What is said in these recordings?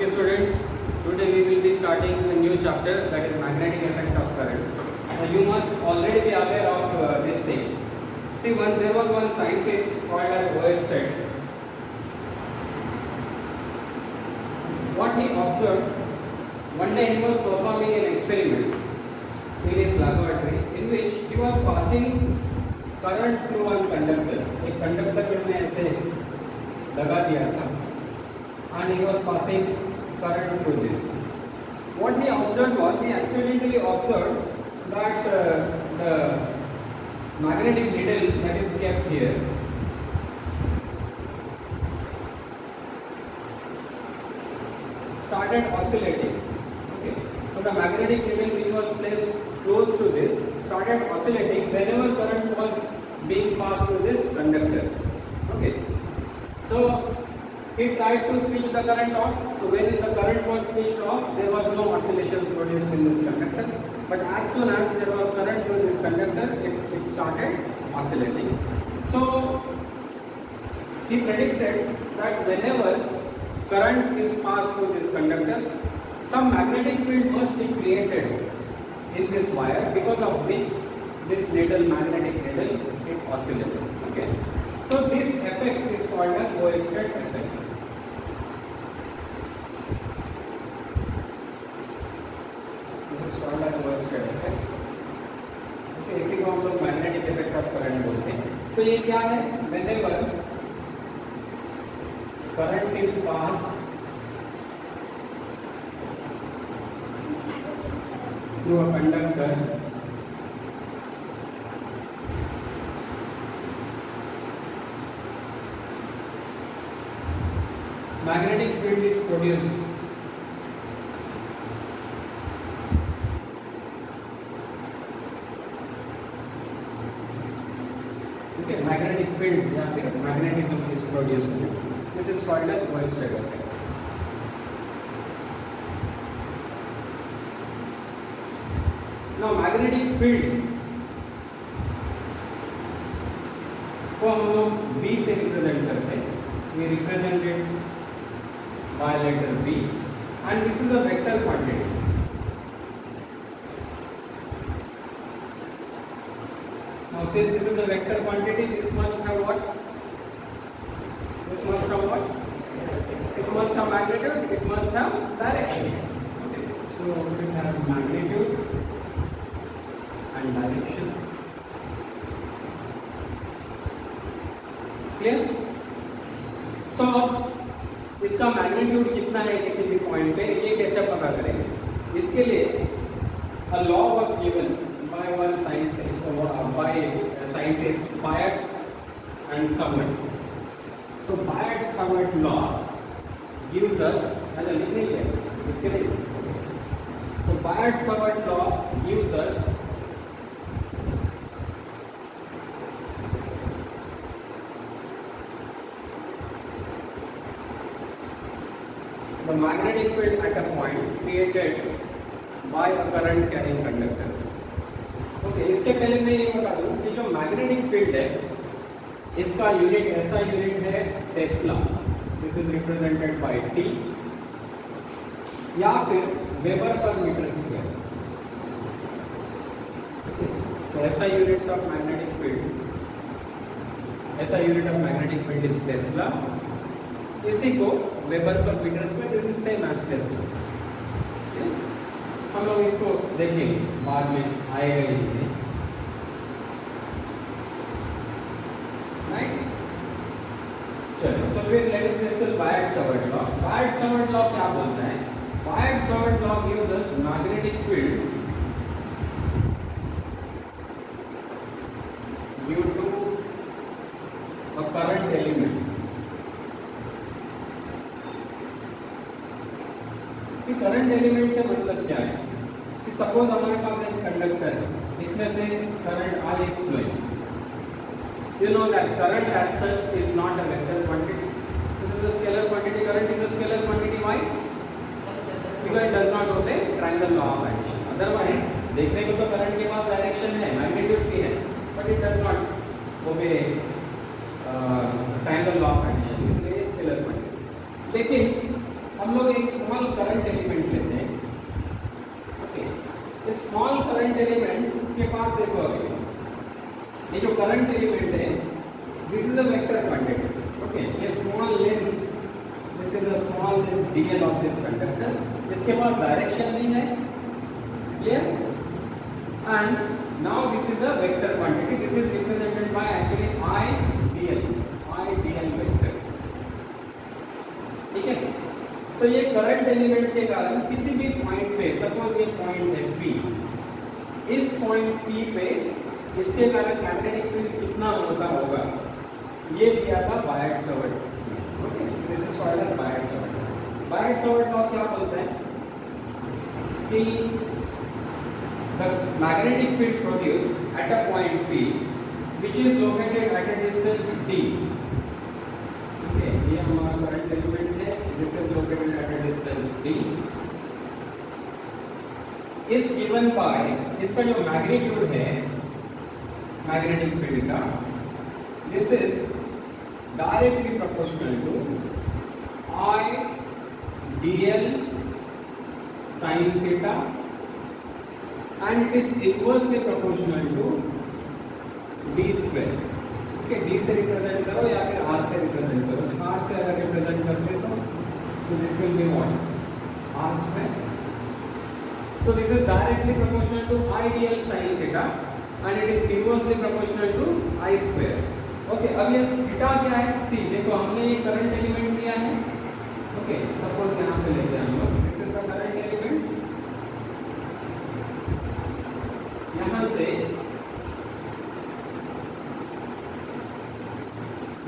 Okay students, today we will be starting a new chapter that is magnetic effect of current. Uh, you must already be aware of uh, this thing. See, one, there was one scientist called as Oersted. What he observed, one day he was performing an experiment in his laboratory in which he was passing current through one conductor. एक conductor में ऐसे लगा दिया था and he was passing current through this. What he observed was he accidentally observed that uh, the magnetic needle that is kept here started oscillating. Okay. So the magnetic needle which was placed close to this started oscillating whenever current was being passed through this conductor. He tried to switch the current off. So when the current was switched off, there was no oscillations produced in this conductor. But as soon as there was current through this conductor, it, it started oscillating. So he predicted that whenever current is passed through this conductor, some magnetic field must be created in this wire because of which this needle, magnetic needle, it oscillates. Okay. So this effect is called as Oersted effect. तो इसी को हम लोग magnetic effect of current बोलते हैं। तो ये क्या है? Whenever current is pass to a conductor magnetic field is produced magnetism is this is called as Oersted effect now magnetic field को हम लोग B से रिप्रेजेंट करते हैं represent it by letter B and this is a vector quantity. Now since this is a vector quantity, this must have what? the scientist Bayard and someone. So Bayard-Savart law gives us as a linear So Bayard-Savart law gives us the magnetic field at a point created by a current carrying conductor. Okay, इसके पहले मैं ये बता दूँ कि जो magnetic field है इसका यूनिट ऐसा यूनिट है tesla this is represented by T या फिर weber per metre square so SI units of magnetic field SI unit of magnetic field is tesla इसी को weber per metre square this is same as tesla हम लोग इसको देखेंगे. बाद में आएगा ही। राइट चलो फिर लेट डिस्कस लॉ लॉ क्या बोलता है? Law gives us magnetic field current element current element से मतलब क्या है कि सपोज़ हमारे पास एक कंडक्टर है इसमें से current I is flowing you know that current as such is not a vector quantity this is a scalar quantity current is a scalar quantity why because it does not obey triangle law of addition otherwise देखने को तो current के पास direction है magnitude भी है but it does not obey triangle law of addition इसलिए scalar quantity लेकिन हम लोग एक स्मॉल करंट एलिमेंट लेते हैं ओके स्मॉल करंट एलिमेंट के पास देखो अभी, ये जो करंट एलिमेंट है this is a vector quantity okay ये small length this is a small length dl of this conductor इसके पास डायरेक्शन भी है clear and now this is a vector quantity this is represented by actually i dl i dl vector ठीक है so so, ये current element के कारण किसी भी पॉइंट पे सपोज़ ये पॉइंट है पी इस पॉइंट पी पे इसके कारण मैग्नेटिक फ़ील्ड कितना होता होगा? ये दिया था Biot Savart magnetic field produce at a point P which is located at a distance D ये हमारा करंट एलिमेंट है this is located at a distance D is given by इसका जो मैग्नीट्यूड है मैग्नेटिक फ़ील्ड का this is directly proportional to I dl sin theta and it is inversely proportional to d square है d से represent करो या फिर r से रिप्रेजेंट करो r से अगर रिप्रेजेंट करते तो तो this will be what r square so this is directly proportional to idl sin theta and it is inversely proportional to i square. Okay okay, अब ये थीटा क्या है? सी देखो हमने ये करंट एलिमेंट लिया है। ओके सपोज़ यहाँ पे लेते हैं हम। लोग this is the current element यहाँ से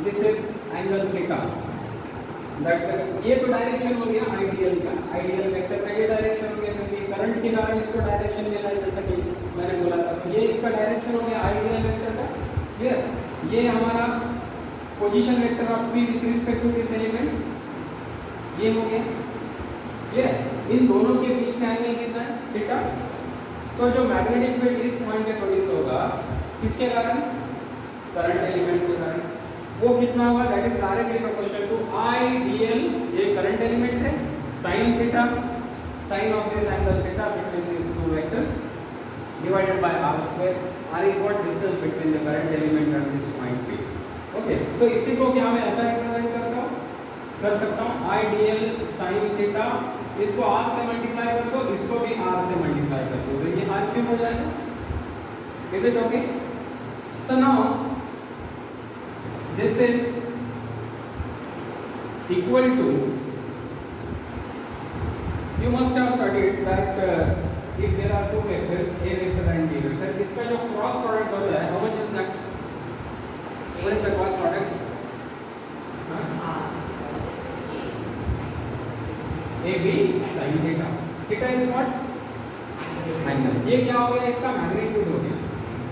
this is angle theta that ये तो डायरेक्शन हो गया आइडियल का। आइडियल वेक्टर का ये डायरेक्शन हो गया क्योंकि करंट के कारण इसको डायरेक्शन मिला है जैसा कि मैंने बोला था। तो ये इसका डायरेक्शन हो गया आइडियल वेक्टर का। क्लियर ये हमारा position vector of P with respect to this element ये हो गया। क्लियर इन दोनों के बीच का एंगल कितना है? थीटा सो जो मैग्नेटिक फ़ील्ड इस पॉइंट पे प्रोड्यूस होगा, किसके कारण? करंट एलिमेंट के कारण। वो कितना होगा? That is directly proportional to I dl ये करंट एलिमेंट है, sin theta sin of this angle theta between these two vectors divided by r square r is what distance between the current element and this point p okay so इसी को क्या मैं ऐसा represent करता हूँ कर सकता हूँ I D L sine theta इसको r से मल्टीप्लाई कर दो इसको भी r से मल्टीप्लाई कर दो तो ये r क्यों हो जाएगा is it okay so now this is equal to you must have studied that uh, if there are two vectors, a vector and b vector इसका जो क्रॉस प्रोडक्ट होता है how much is that? What is the cross product? A b sin theta. Theta is what? Angle. ये क्या हो गया? इसका magnitude हो गया.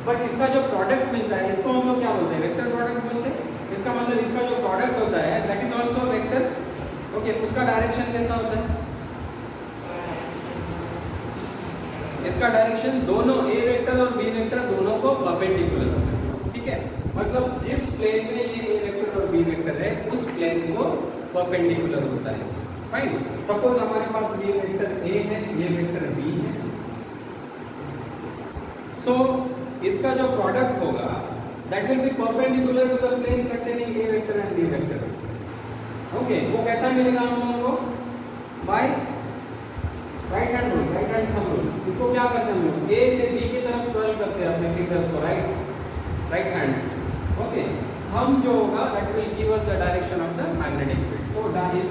बट इसका जो प्रोडक्ट मिलता है, इसको हम लोग क्या बोलते हैं? वेक्टर प्रोडक्ट बोलते हैं? इसका मतलब इसका जो प्रोडक्ट होता है that is also vector okay उसका डायरेक्शन कैसा होता है? इसका डायरेक्शन दोनों ए वेक्टर और बी वेक्टर दोनों को परपेंडिकुलर होता है ठीक है? मतलब जिस प्लेन में ये ए वेक्टर और बी वेक्टर है उस प्लेन को परपेंडिकुलर होता है। फाइन सपोज़ हमारे पास ये वेक्टर ए है ये वेक्टर बी है। सो so, इसका जो प्रोडक्ट होगा that will be perpendicular to the plane containing A vector and B vector okay वो कैसा मिलेगा हम लोगों को? By right hand rule right hand thumb rule इसको क्या करते हैं हम लोग? ए से बी की तरफ़ ट्वेल्व करते हैं अपने फिंगर्स को right right hand okay thumb जो होगा that will give us the direction of the magnetic field so इस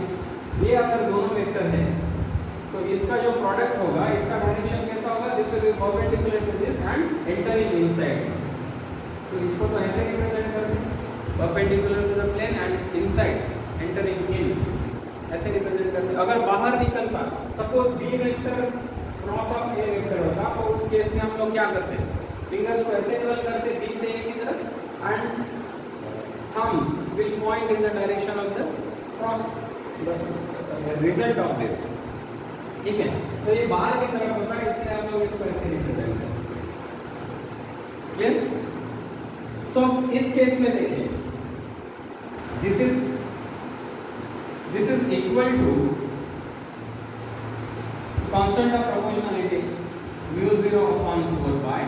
ये अगर दोनों वेक्टर है तो इसका जो प्रोडक्ट होगा, इसका डायरेक्शन कैसा होगा? This will be perpendicular to this and entering inside तो इसको तो ऐसे रिप्रेजेंट करते हैं. Perpendicular to the plane and inside entering in ऐसे रिप्रेजेंट करते अगर बाहर निकलता suppose B vector cross of A vector होता तो उस केस में हम लोग क्या करते फिंगर्स को ऐसे रोल करते बी से ए की तरफ़ एंड हम will point in the direction of the cross result of this ठीक है? तो ये बाहर की तरफ़ होता है, इसलिए हम लोग इसको ऐसे रिप्रेजेंट करते क्लियर सो इस केस में देखिए this is this is equal to constant of proportionality mu 0 upon 4 pi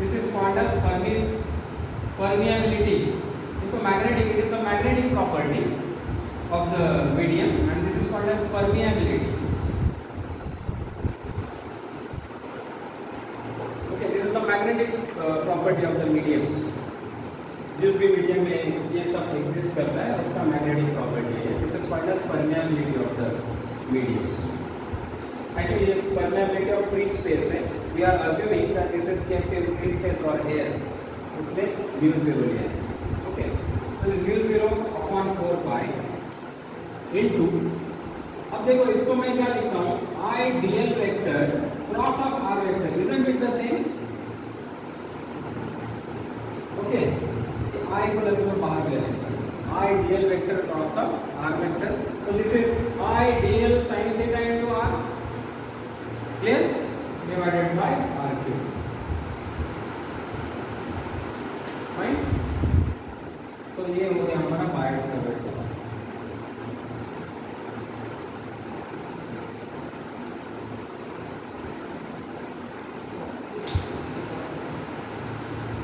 this is called as perme permeability so magnetic it is the magnetic property of the medium and this is called as permeability okay this is the magnetic uh, property of the medium जिस भी medium में ये सब exist करता है उसका magnetic property है this is called as permeability of the medium free space है। We are assuming that this is kept in free space और एयर इसलिए म्यू ज़ीरो लिया है। Okay so mu zero upon four pi into अब देखो, इसको मैं क्या लिखता हूँ? D L vector cross of R vector isn't it the same okay i को लगेगा बाहर ले i dl vector cross of r vector so, this is i dl sin theta into r clear divided by r cube fine so ये हो गया हमारा बायट circuit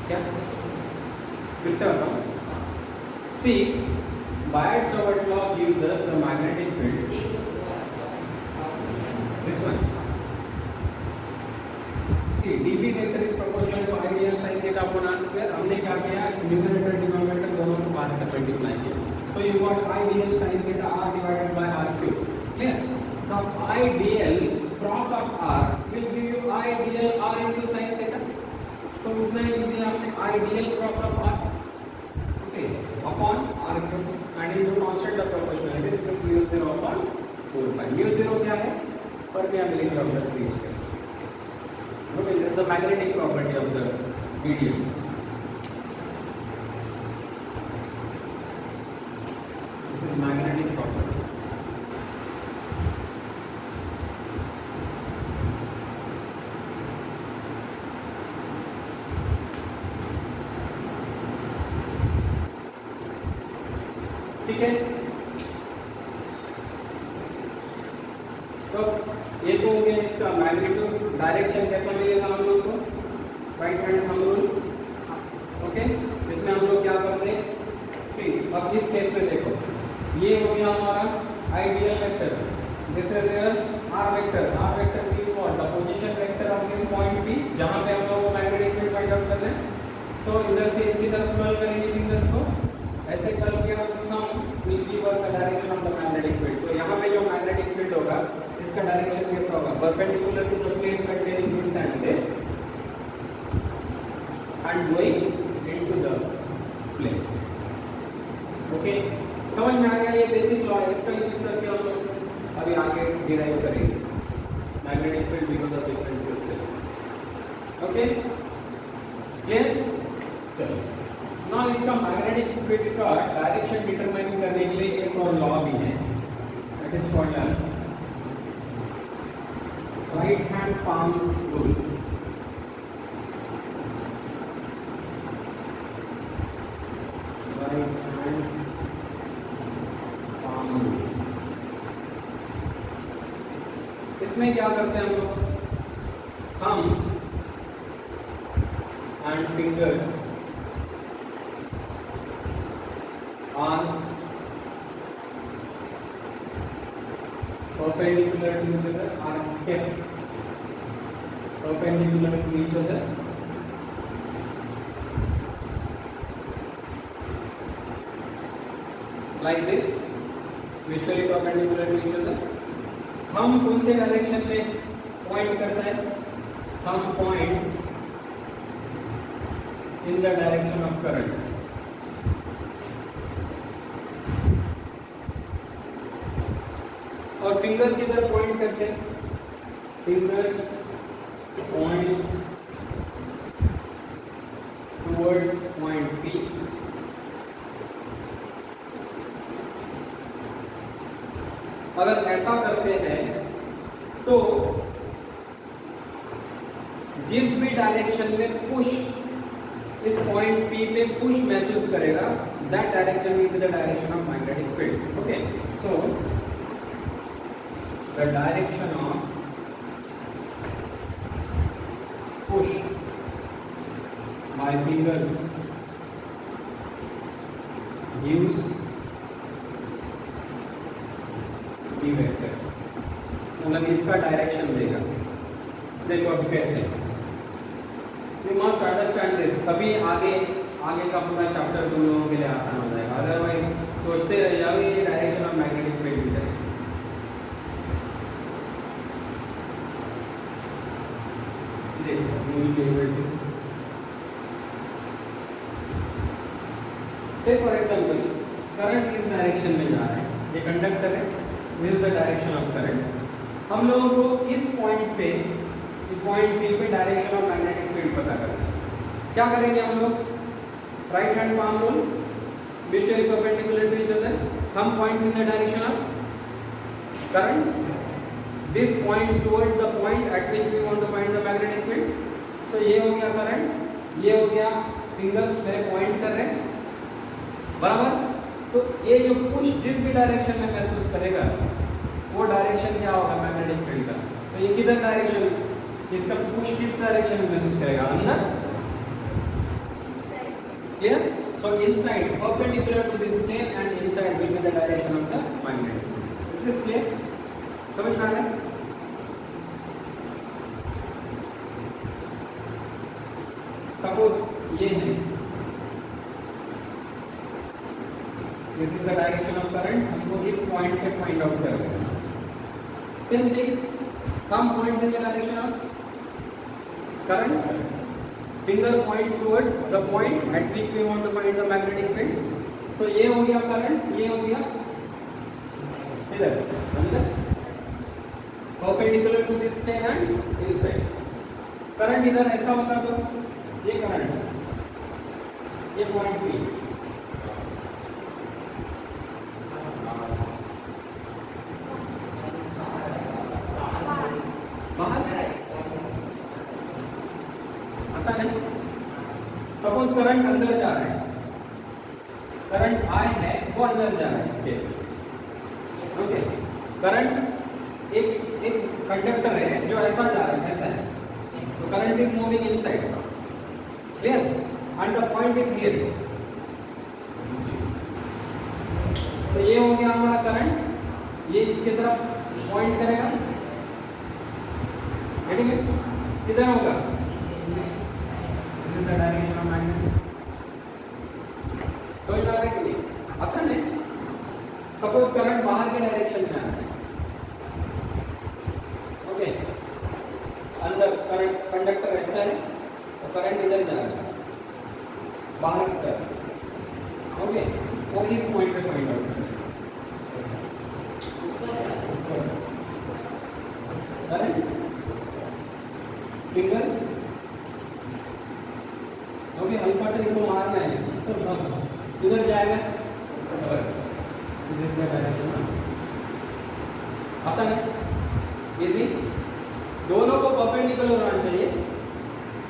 क्या फिर से बताऊँ see Biot-Savart law gives us the magnetic field this one see dB vector is proportional to ideal sin theta upon r square हमने क्या किया न्यूमरेटर डिनोमिनेटर दोनों को बाहर से मल्टीप्लाई किया so you got ideal sin theta r divided by r cube clear now ideal cross of r will give you ideal r into sin theta so उतना ही लिख दिया आपने ideal cross of r upon r cube and is the constant of proportionality this is mu 0 upon 4 pi mu 0 क्या है permeability of the free space okay this is the magnetic property of the medium this is magnetic property ठीक है तो ये तो हो गया इसका मैग्नीट्यूड डायरेक्शन कैसा मिलेगा हम लोग को? Right hand thumb rule okay इसमें हम लोग क्या करते हैं? सी अब इस केस में देखो। ये हो गया हमारा I dl vector this is your R vector R vector means what the position vector of this point P जहाँ पे हम लोग मैग्नेटिक फ़ील्ड फाइंड आउट कर रहे हैं। सो इधर से इसकी तरफ़ कर्ल करेंगे फिंगर्स को। ऐसे कर्ल किया हम will give us direction of the magnetic field तो यहाँ पे जो मैग्नेटिक फ़ील्ड होगा इसका डायरेक्शन कैसा होगा? Perpendicular to the plane containing goods and this and going into the plane okay समझ में आ गया ये बेसिक लॉ है। इसका यूज़ करके हम लोग अभी आगे डिराइव करेंगे। Magnetic field because of different systems okay clear चलो ना इसका मैग्नेटिक फ़ील्ड का डायरेक्शन डिटरमाइन करने के लिए एक और लॉ भी है that is called as right hand palm rule right hand palm rule इसमें क्या करते हैं हम लोग? Thumb and fingers are perpendicular to each other are kept perpendicular to each other like this mutually perpendicular to each other हम कौन से direction में पॉइंट करता है। हम points in the direction of current और फिंगर किधर पॉइंट करते हैं? Fingers point towards point P अगर ऐसा करते हैं डायरेक्शन में पुश इस पॉइंट पी पे पुश महसूस करेगा। That direction will be the direction of magnetic field okay so the direction of push my fingers से फॉर एग्जांपल करंट इस डायरेक्शन में जा रहा है ये कंडक्टर है this is the direction of current हम लोगों को इस पॉइंट पे पॉइंट पी पे डायरेक्शन ऑफ़ मैग्नेटिक फ़ील्ड पता करना है क्या करेंगे हम लोग right hand palm rule mutually perpendicular to each other thumb points in the direction of current this points towards the point at which we want to find the magnetic field so ये हो गया current ये हो गया fingers मेरे point कर रहे हैं बराबर? तो ये जो पुश जिस भी डायरेक्शन में महसूस करेगा, वो डायरेक्शन क्या होगा मैग्नेटिक फ़ील्ड का? तो ये किधर डायरेक्शन इसका पुश किस डायरेक्शन में महसूस करेगा? अंदर? Clear so inside perpendicular to this plane and inside will be the direction of the magnet is this clear समझ में आ रहा सपोज़ ये है। द डायरेक्शन ऑफ़ करंट हमको इस पॉइंट पे फाइंड आउट करना है। Same thing come point in the direction of current finger point towards the point at which we want to find the magnetic field so ये हो गया current ये हो गया इधर, अंदर। Perpendicular to this plane and inside current इधर ऐसा होता तो ये करंट ये पॉइंट बी सपोज़ करंट अंदर जा रहा है। करंट आई है, वो अंदर जा रहा है इस केस में। ओके करंट एक एक कंडक्टर है जो ऐसा जा रहा है, ऐसा है। तो current is moving inside clear and the point is here तो ये हो गया हमारा करंट। ये इसके तरफ़ पॉइंट करेगा। ठीक है किधर होगा is the direction of magnet. तो डायरेक्टली असल है सपोज़ करंट बाहर के डायरेक्शन में आ रहा है ओके अंदर करंट कंडक्टर ऐसा है तो करंट इधर जा रहा है बाहर की तरफ़ ओके और इस पॉइंट पे find out current fingers okay हल्का सा इसको मारना है तो किधर जाएगा इधर का डायरेक्शन आसान है इजी दोनों को परपेंडिकुलर होना चाहिए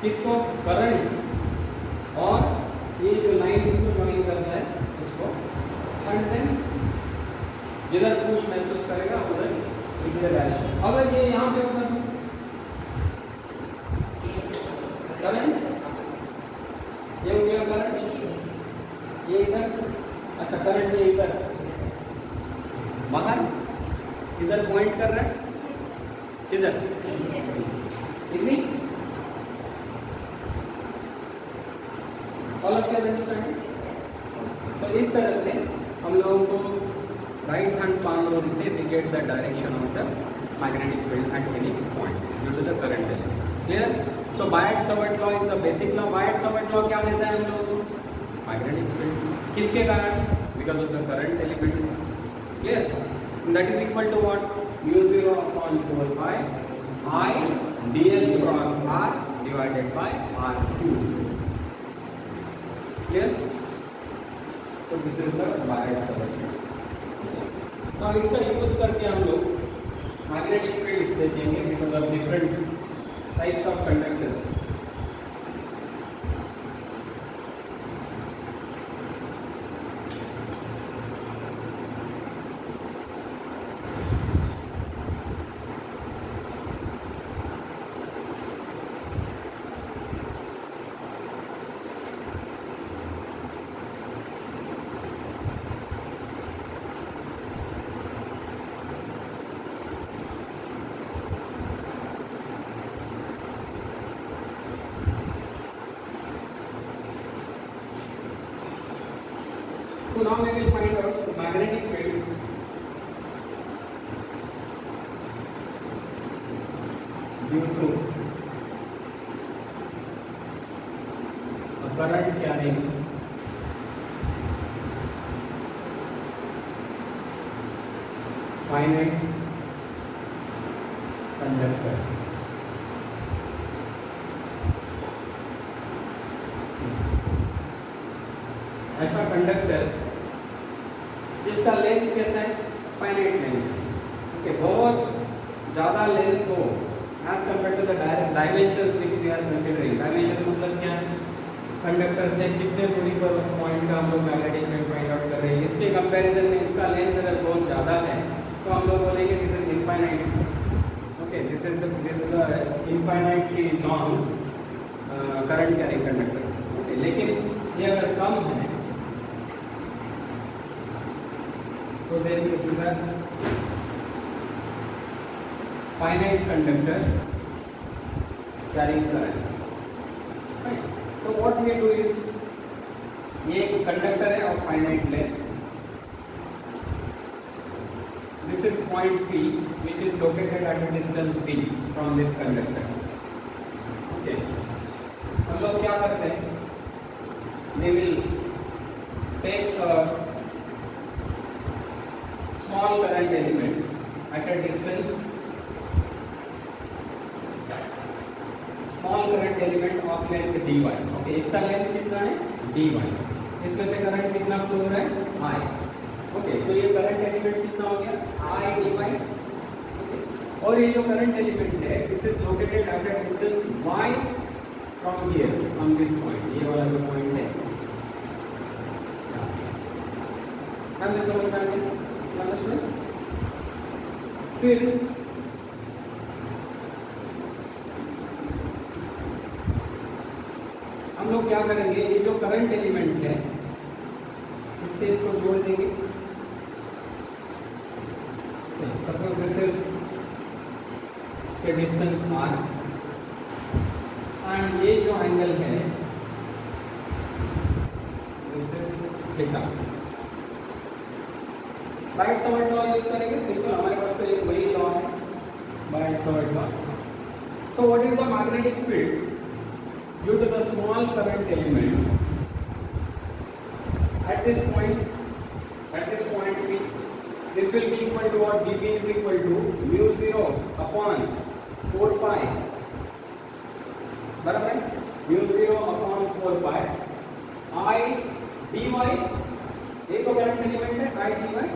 किसको करंट और ये जो लाइन इसको ज्वाइन करता है इसको एंड देन जिधर पुश महसूस करेगा उधर इधर डायरेक्शन अगर ये यहाँ पे होगा तो करंट ये हो गया करंट ये इधर करंट यही बाहर इधर पॉइंट कर रहे हैं। किधर इतनी सो इस तरह से हम लोगों को राइट हैंड पाल रोल से negate the direction of the magnetic field at any point due to the current clear so Biot Savart law is the basic law Biot Savart law क्या देता है हम लोगों को? मैग्नेटिक फ़ील्ड किसके कारण? So now we will find out the magnetic field due to a current carrying finite conductor. ऐसा conductor जिसका लेंथ कैसा है फाइनाइट लेंथ ओके बहुत ज़्यादा लेंथ हो as compared to the dimensions which we are considering dimension मतलब क्या है कंडक्टर से कितने दूरी पर उस पॉइंट का हम लोग मैग्नेटिक फ़ील्ड फाइंड आउट कर रहे हैं इसके कंपैरिजन में इसका लेंथ अगर बहुत ज़्यादा है तो हम लोग बोलेंगे this is infinite okay this is the this is the infinitely non current carrying conductor okay लेकिन ये अगर कम है So then this is a finite conductor carrying current. Right. So what we do is ये एक conductor है of finite length this is point P which is located at a distance B from this conductor. Okay. हम लोग क्या करते हैं we will take a small current element at a distance small current element of length dy, okay? इसका length कितना है? dy. इसमें से करंट कितना फ्लो हो रहा है? I. ओके तो ये करंट एलिमेंट कितना हो गया? I dy. Okay? और ये जो करंट एलिमेंट है this is located at a distance y from here from this point ये वाला जो पॉइंट है। हम समझ में आ गया? फिर हम लोग क्या करेंगे ये जो करंट एलिमेंट है इससे इसको जोड़ देंगे सपोज़ दिस इज़ के डिस्टेंस आर एंड ये जो एंगल है दिस इज़ थीटा बाइट समझ लॉ यूज़ करेंगे सिंपल हमारे पास तो एक वही लॉ है बाइट समझ law so what is the magnetic field due to the small current element at this point at this point we this will be equal to what dp is equal to mu 0 upon 4 pi बराबर है mu 0 upon 4 pi i dy ये तो current element है i dy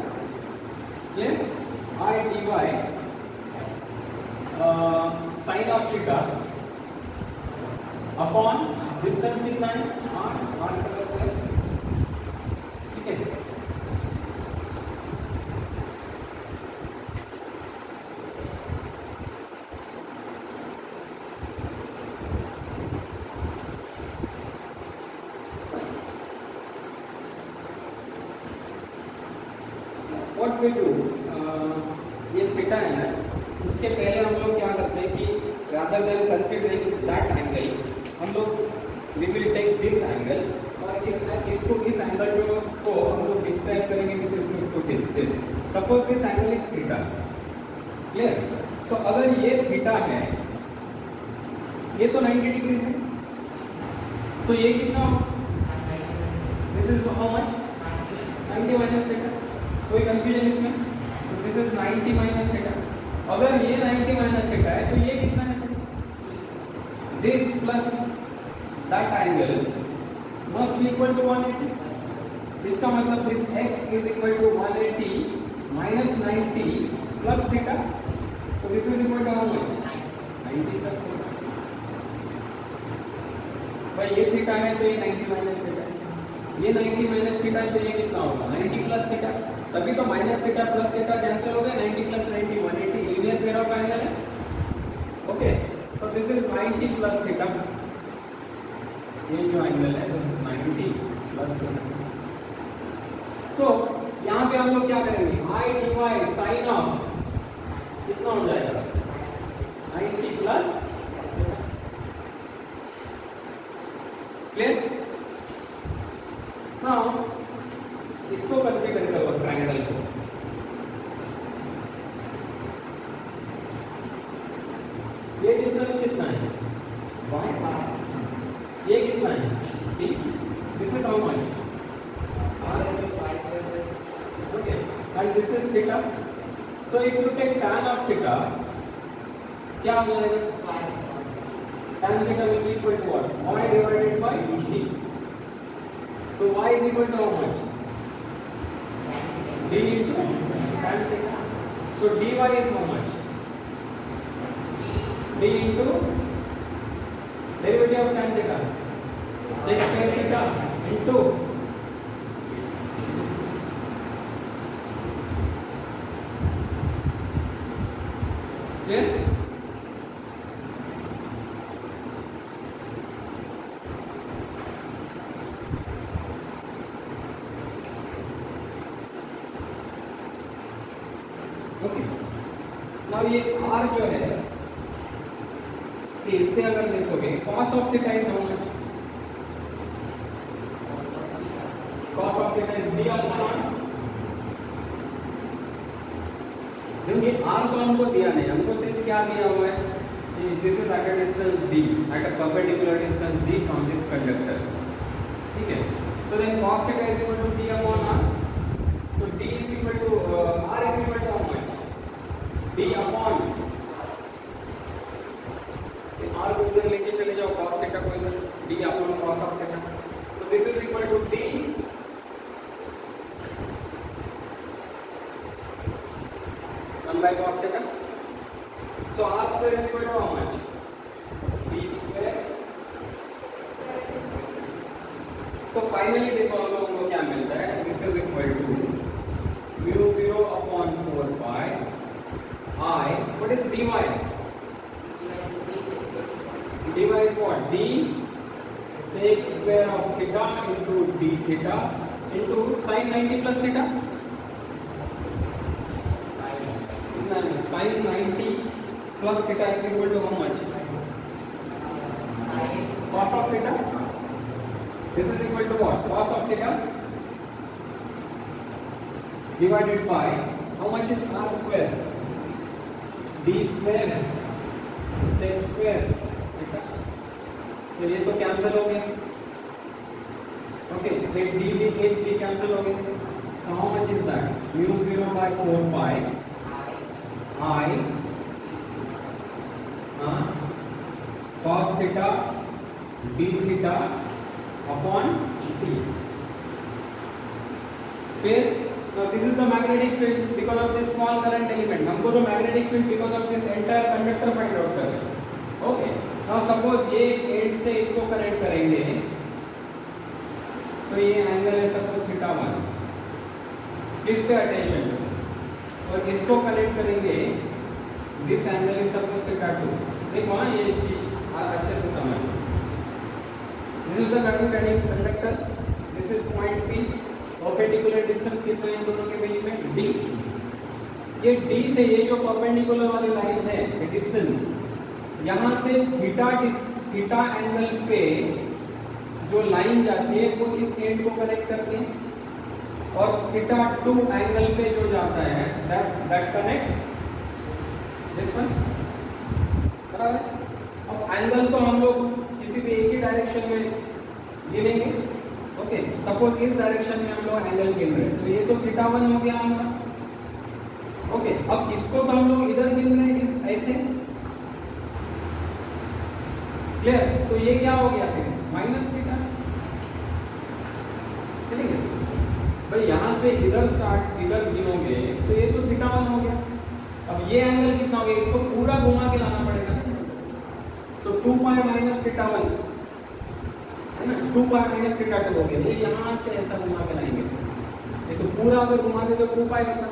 ये i dy sine of theta upon distance कितना है r r का square ठीक है what we do uh, ये थीटा है ना इसके पहले हम लोग क्या करते हैं कि rather than considering that angle हम लोग we will take this angle और इस इसको इस एंगल को हम लोग डिस्क्राइब करेंगे with respect to this this suppose this angle is theta clear so अगर ये थीटा है ये तो 90 डिग्री है तो ये कितना this is how much 90 minus theta कोई कंफ्यूजन इसमें तो दिस इज़ 90 माइनस थीटा अगर ये 90 माइनस थीटा है तो ये कितना है this plus that angle must be equal to 180 इसका मतलब this x is equal to 180 minus 90 plus theta so this is equal to how much 90 plus theta भाई ये थीटा है तो ये 90 माइनस थीटा है ये 90 माइनस थीटा है तो ये कितना होगा 90 प्लस थीटा तभी तो minus theta plus theta cancel हो गए 90 plus 90 180 linear pair of angle है okay this is 90 plus theta. ये जो एंगल है वो 90 प्लस सो यहाँ पे हम लोग क्या करेंगे? I D Y sine of कितना हो जाएगा? 90 प्लस क्लियर नाउ ये डिस्टेंस कितना है y ये कितना है d this is how much r okay and this is theta so if you take tan of theta क्या हो जाएगा tan theta will be equal to what y divided by d so y is equal to how much d into tan theta so dy is how much d into derivative of tan theta sec square theta into clear okay now जो है से इससे अगर देखोगे cos of theta is much cos of theta is d upon देखिए r तो हमको दिया नहीं हमको सिर्फ़ क्या दिया हुआ है? This is at a distance d at a perpendicular distance d from this conductor ठीक है? So then cos theta is equal to d upon r so d is equal to uh, r is equal to how much? D upon r को इधर लेके चले जाओ cos theta को इधर d upon cos of theta so this is equal to d one by cos theta so r square is equal to how much d square so finally देखो हम लोगों को क्या मिलता है this is equal to mu 0 upon 4 pi i what is dy dy is what d sec square of theta into d theta into sin 90 plus theta कितना है sin 90 plus theta is equal to how much cos of theta this is equal to what cos of theta divided by how much is r square? d square same square. so ये तो cancel हो गया। Okay eight D भी eight भी cancel हो गए how much is that mu zero by four by I theta D theta upon T फिर now this is the magnetic field because of this small current element. हमको तो magnetic field because of this entire conductor find out करना है। Okay now suppose ये end से इसको connect करेंगे। तो ये एंगल है suppose theta one please pay attention और इसको कनेक्ट करेंगे। This angle is suppose theta two देखो हाँ ये चीज़ अच्छे से समझ is the current conductor this is point P perpendicular distance कितना है दोनों के बीच में? D. ये d से ये जो परपेंडिकुलर वाली लाइन है डिस्टेंस यहाँ से थीटा थीटा एंगल पे जो लाइन जाती है, वो इस एंड को कनेक्ट करती है। और थीटा टू एंगल पे जो जाता है दैट कनेक्ट्स दिस वन बराबर? अब एंगल तो हम लोग किसी भी एक ही डायरेक्शन में गिनेंगे। ओके सपोज़ इस डायरेक्शन में हम लोग एंगल गिन रहे हैं। तो ये तो थीटा वन हो गया हमारा। ओके अब इसको तो हम लोग इधर गिन रहे हैं, इस ऐसे। क्लियर सो ये क्या हो गया फिर? माइनस थीटा चलेंगे भाई, यहाँ से इधर स्टार्ट इधर गिनोगे तो ये तो थीटा वन हो गया। अब ये एंगल कितना हो गया? इसको पूरा घुमा के लाना पड़ेगा so two pi minus theta one है two pi minus theta two हो गया ये यहाँ से ऐसा घुमा के लाएँगे। ये तो पूरा अगर घुमा दे तो टू पाई होता।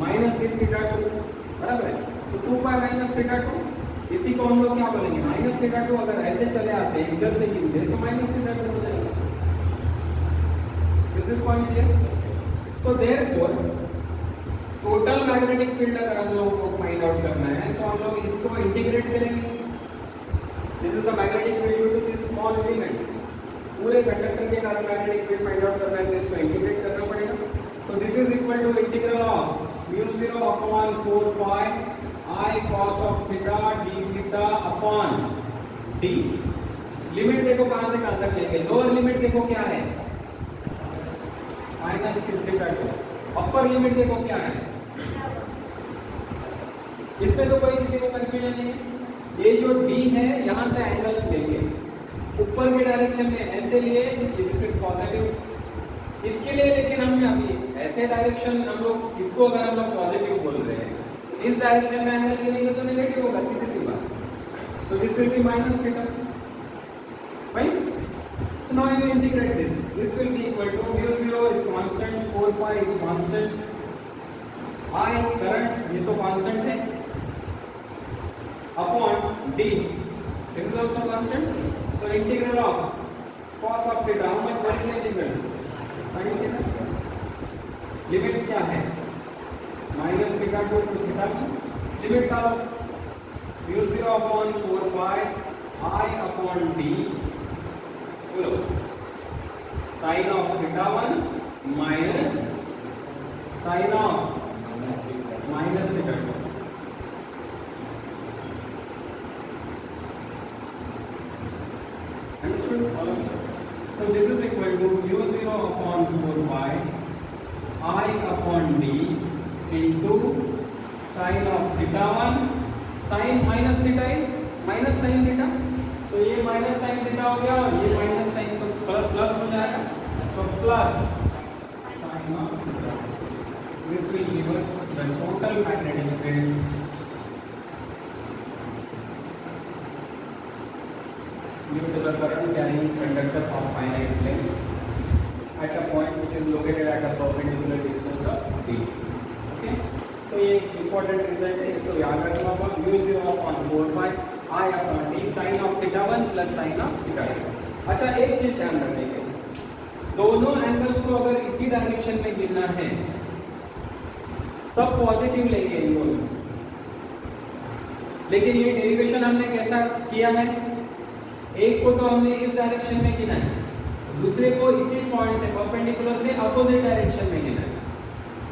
माइनस दिस थीटा टू बराबर है। तो two pi minus theta two इसी को हम लोग क्या बोलेंगे? माइनस थीटा टू अगर ऐसे चले आते हैं, इधर से गिनते तो माइनस थीटा टू हो जाएगा। This is point clear so therefore total magnetic field अगर हम लोगों को फाइंड आउट करना है तो हम लोग इसको इंटीग्रेट करेंगे। This is the magnetic field to this small element पूरे कंडक्टर के कारण मैग्नेटिक फ़ील्ड फाइंड आउट करना है तो इसको इंटीग्रेट करना पड़ेगा। So this is equal to integral of mu 0 upon 4 pi i cos of theta d theta अपॉन डी लिमिट देखो कहाँ से कहाँ तक लेंगे? लोअर लिमिट देखो क्या है? Minus fifty to upper limit देखो क्या है? इसमें तो कोई किसी को कंफ्यूजन नहीं है। ये जो डी है, यहाँ से एंगल्स लेंगे ऊपर के डायरेक्शन में ऐसे लिए दिस इज़ पॉजिटिव इसके लिए लेकिन हमने अभी ऐसे डायरेक्शन हम लोग इसको अगर हम लोग पॉजिटिव बोल रहे हैं इस डायरेक्शन में एंगल लेंगे तो नेगेटिव होगा सीधी सी बात तो this will be minus theta fine So now you integrate this. This will be equal to mu 0 is constant, 4 pi is constant, I current ये तो constant है upon D. This is also constant. So integral of cos of theta. How much what is the integral? Sin theta. Limits क्या है? Minus theta to theta. Limit of mu 0 upon 4 pi I upon D. बोलो sine of theta one minus sine of minus theta two Understood all of this? So this is equal to 0 upon 4 pi I upon D into sin of theta 1 sin minus theta is minus sin theta तो ये minus sine theta हो गया और ये minus sign तो plus हो जाएगा so plus sine of theta this will give us the total magnetic field due to the current carrying conductor of finite length at a point which is located at a perpendicular distance of d okay तो ये important result है इसको याद रखना होगा mu 0 upon 4 pi i upon d sin of theta 1 plus sin of theta 2 अच्छा एक चीज़ ध्यान रखने की दोनों एंगल्स को अगर इसी डायरेक्शन में गिनना है तब पॉजिटिव लेंगे इन दोनों लेकिन ये डेरिवेशन हमने कैसा किया है एक को तो हमने इस डायरेक्शन में गिना है दूसरे को इसी पॉइंट से परपेंडिकुलर से अपोजिट डायरेक्शन में लेना है।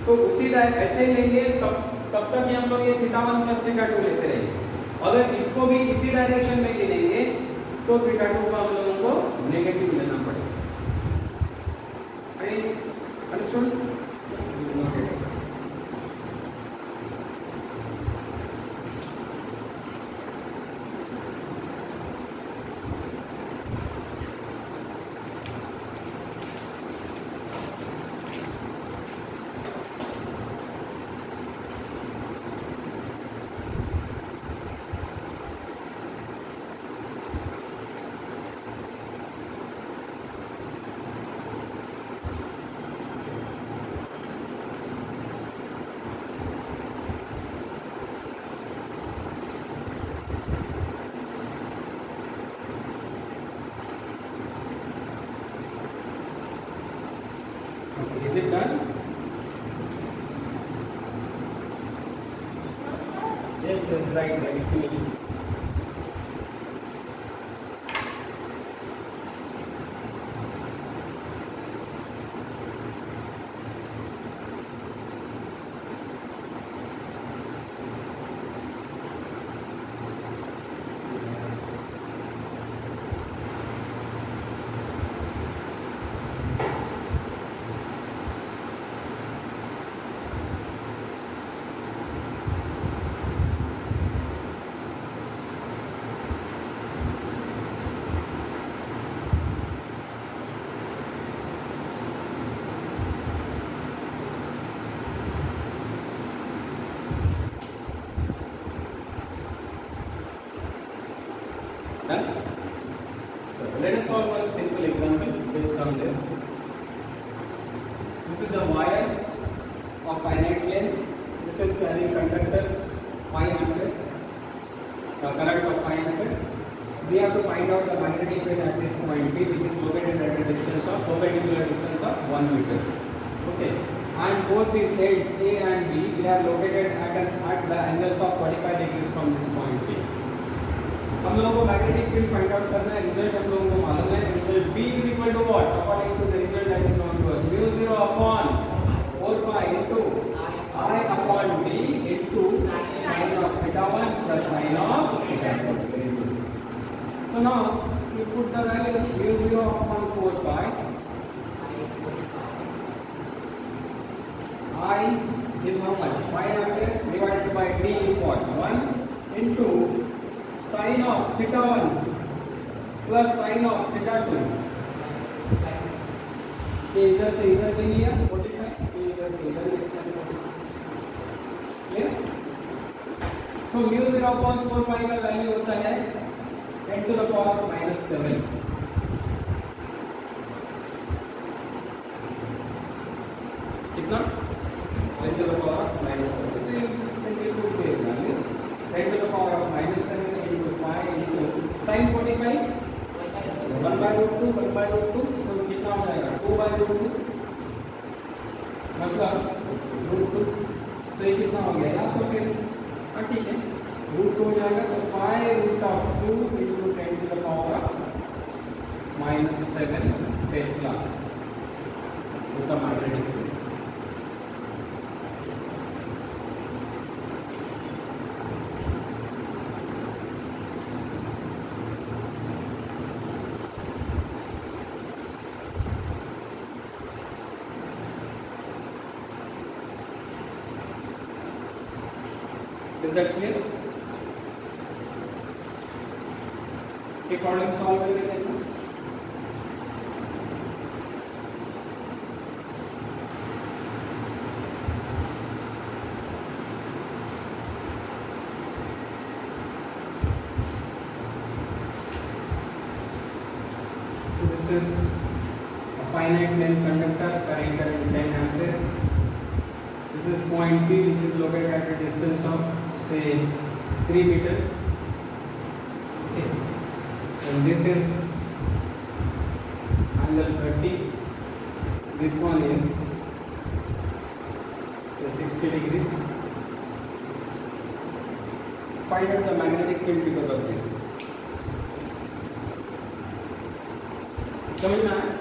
तो उसी ऐसे लेंगे, तब तब तक हम लोग ये theta one plus theta two लेते रहेंगे अगर इसको भी इसी डायरेक्शन में गिनेंगे तो थीटा टू का हम लोगों को नेगेटिव लेना पड़ेगा। B is so mu zero upon four pi का वैल्यू होता है ten to the power minus seven करती है and this is angle 30 this one is say 60 degrees find out the magnetic field because of this समझ में आया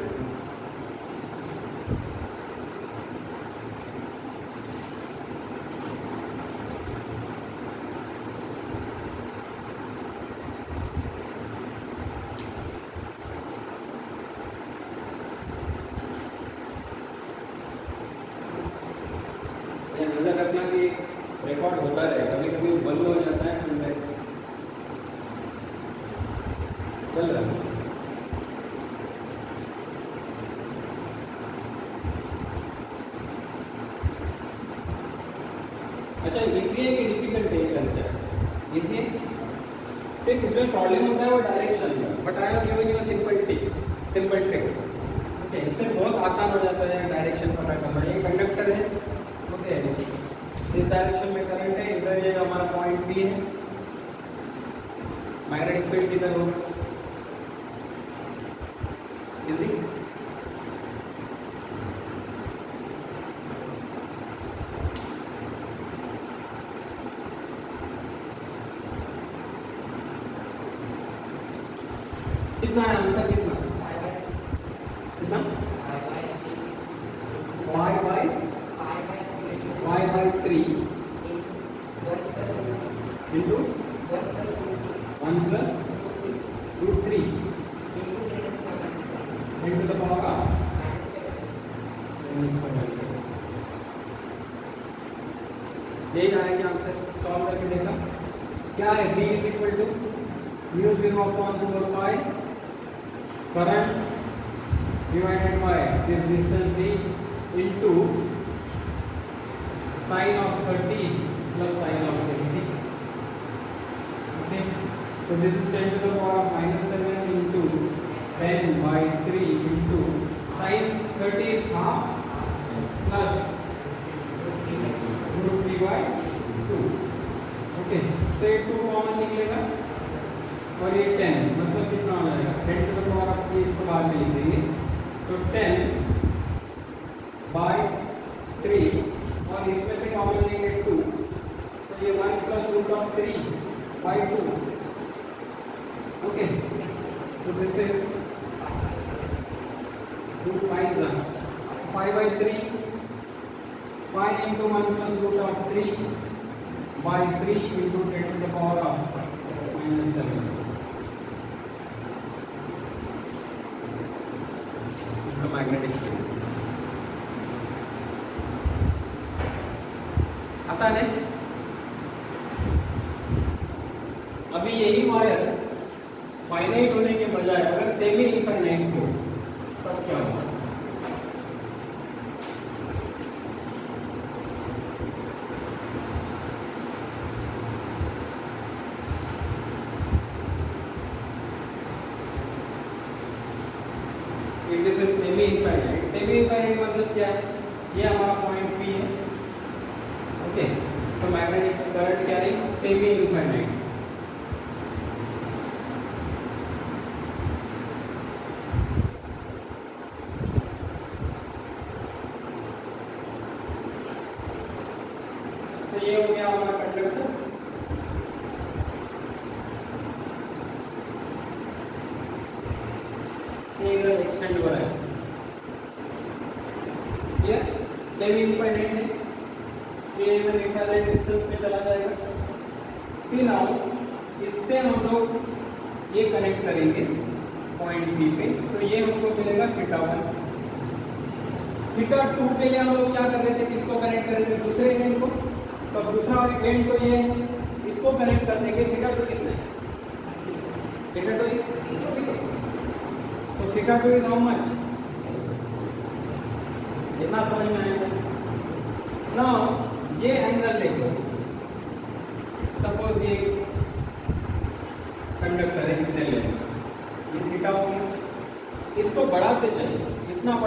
3 into this is 10 to the power of minus 7 into 10 by 3 into sin 30 is half plus root 3 by 2 okay okay, so ये 2 common निकलेगा और ये 10 आसान है। अभी यही वायर फाइनाइट होने के बजाय अगर सेमी इंफाइनाइट हो, तब क्या होगा?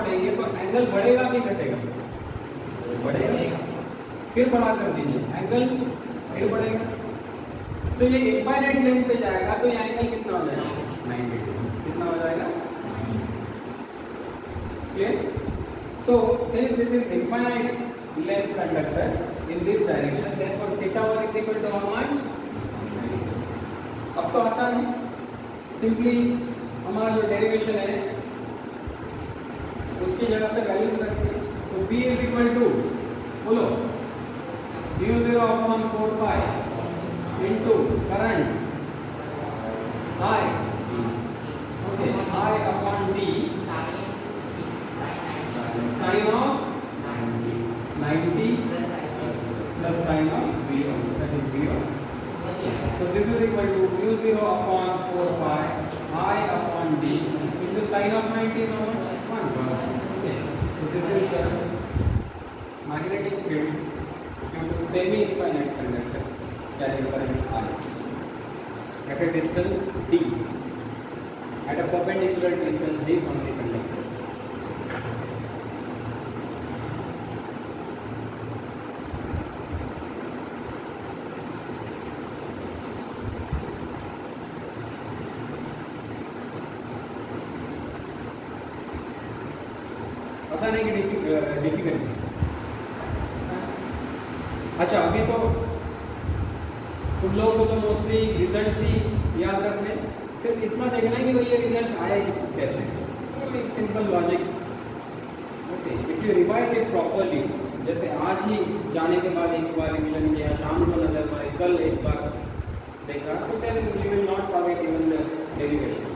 बढ़ेंगे तो एंगल बढ़ेगा कि घटेगा? बढ़ेगा। फिर बढ़ा कर दीजिए। एंगल फिर बढ़ेगा। तो ये इनफाइनाइट लेंथ पे जाएगा तो ये एंगल कितना हो जाएगा? 90 डिग्री कितना हो जाएगा? so, since this is infinite length conductor, in this direction, therefore, theta 1 is equal to how much? अब तो आसान है। सिंपली हमारा जो डेरिवेशन है उसकी जगह पे वैल्यूज़ रखते हैं so b is equal to बोलो mu 0 upon 4 pi into current i okay i upon d sin of 90 plus sin of 0 that is 0 so this is equal to mu 0 upon 4 pi i upon d into sin of 90 is how much 1 okay special term magnetic field due at a distance D at a perpendicular distance D from आसान है कि difficult अच्छा अभी तो उन लोगों को तो मोस्टली रिज़ल्ट ही याद रखने। फिर इतना देखना है कि भाई ये रिज़ल्ट आया कि कैसे? तो एक simple logic okay if you revise it properly जैसे आज ही जाने के बाद एक बार रिवीजन किया शाम को नज़र मारी, कल एक बार देखा तो then you will not forget even the derivations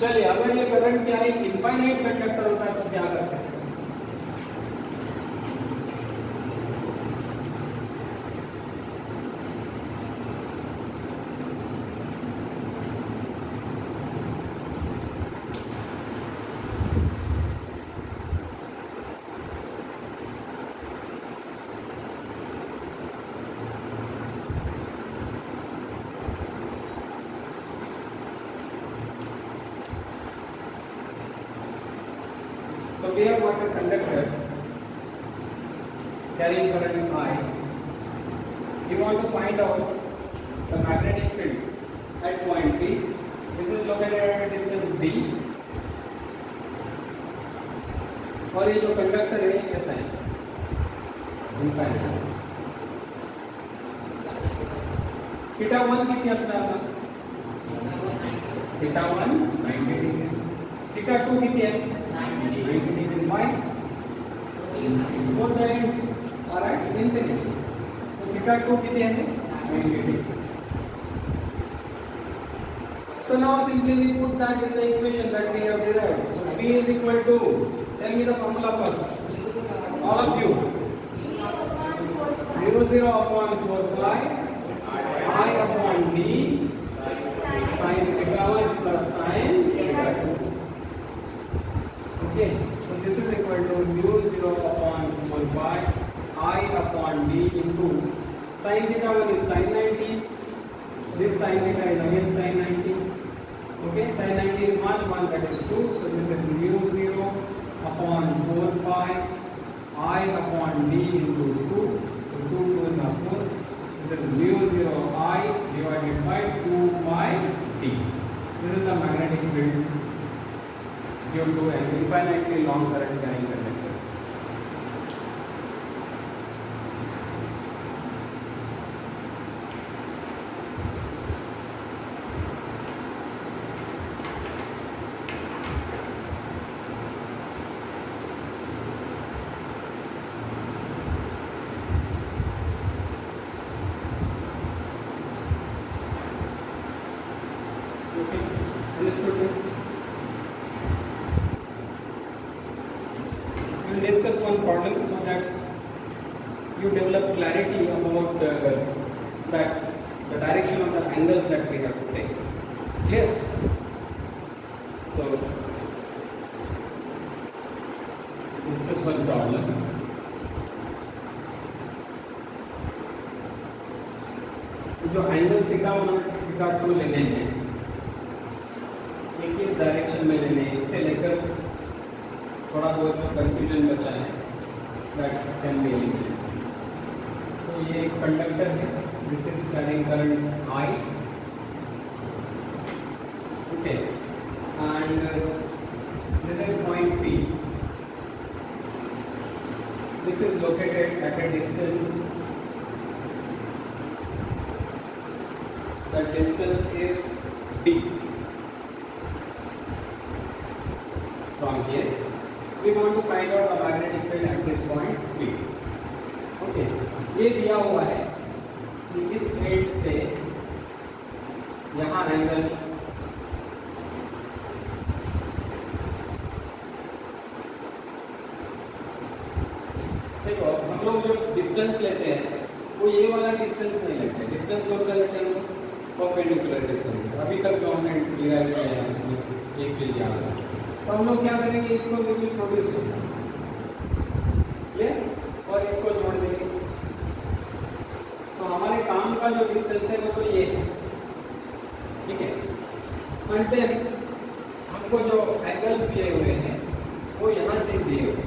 चलिए अगर ये करंट क्या है? इनफाइनाइट कंडक्टर होता है तो क्या करते हैं? कितने तो थीटा टू कितने हैं so now simply we put that in the equation that we have derived so p is equal to tell me the formula first all of you 0 0 upon four pi i upon d sine theta plus sine. sin theta will give sin 90 this sin theta is again sin 90 okay sin 90 is 1 1 that is 2 so this is mu 0 upon 4 pi i upon d into 2 so 2 goes up 4 this is mu 0 i divided by 2 pi d this is the magnetic field due to an infinitely long current carrying current you develop clarity about uh, that the direction of the angles that we have to take. Clear? So this is one problem. जो angle theta one theta two लेने हैं अंतिम हमको जो angles दिए हुए हैं वो यहाँ से दिए हुए हैं।